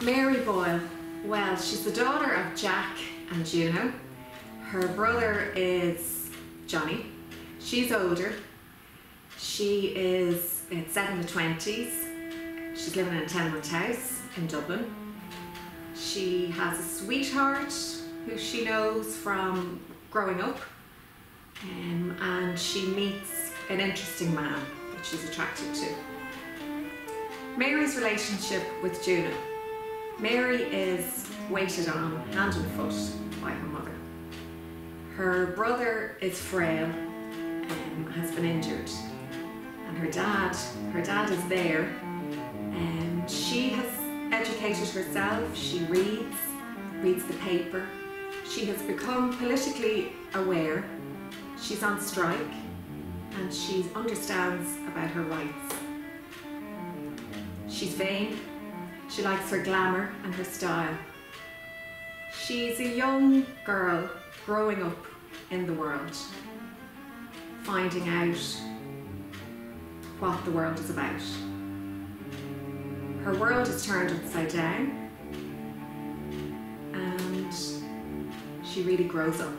Mary Boyle. Well, she's the daughter of Jack and Juno. Her brother is Johnny. She's older. She is in the twenties. She's living in a tenement house in Dublin. She has a sweetheart who she knows from growing up, um, and she meets an interesting man that she's attracted to. Mary's relationship with Juno. Mary is waited on hand and foot by her mother. Her brother is frail um, has been injured, and her dad, her dad is there. And she has educated herself. She reads, reads the paper. She has become politically aware. She's on strike, and she understands about her rights. She's vain. She likes her glamour and her style. She's a young girl growing up in the world, finding out what the world is about. Her world is turned upside down, and she really grows up.